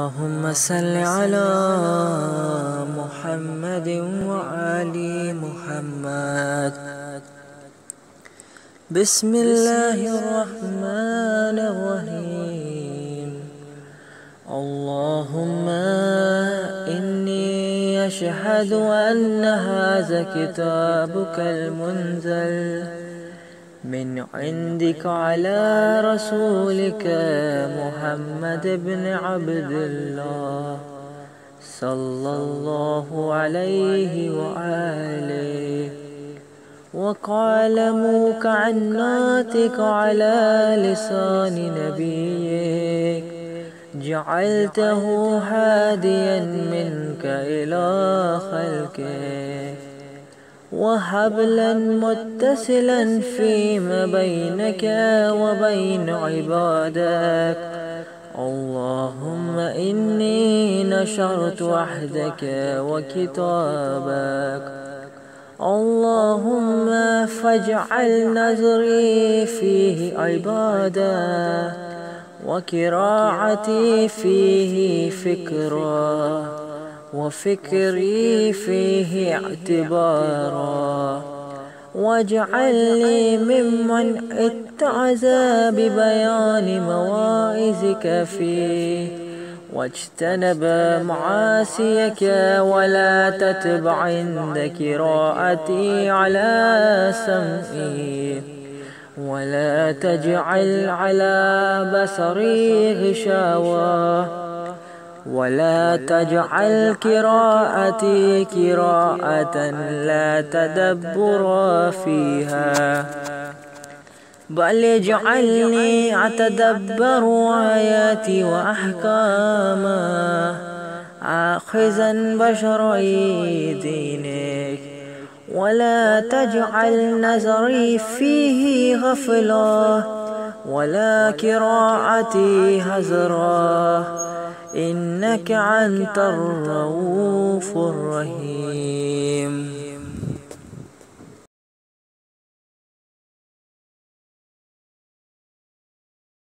اللهم صل على محمد وآل محمد. بسم الله الرحمن الرحيم. اللهم إني أشهد أن هذا كتابك المنزل. من عندك على رسولك محمد بن عبد الله صلى الله عليه وآله. وقال موقع الناتك على لسان نبيك. جعلته هاديا منك إلى خلقك. وحبلا متصلا فيما بينك وبين عبادك. اللهم إني نشرت وحدك وكتابك. اللهم فاجعل نظري فيه عبادة وكراعتي فيه فكرا وفكري فيه اعتبارا. واجعل لي ممن اتعزى ببيان مواعظك فيه. واجتنب معاسيك ولا تتبع عند قراءتي على سمعي. ولا تجعل على بصري غشاوة. ولا تجعل قراءتي قراءة لا تدبر فيها. بل اجعلني أتدبر آياتي وأحكاما. آخذا بشري دينك ولا تجعل نظري فيه غفلة ولا قراءتي هزرا. إنك أنت الرؤوف الرحيم.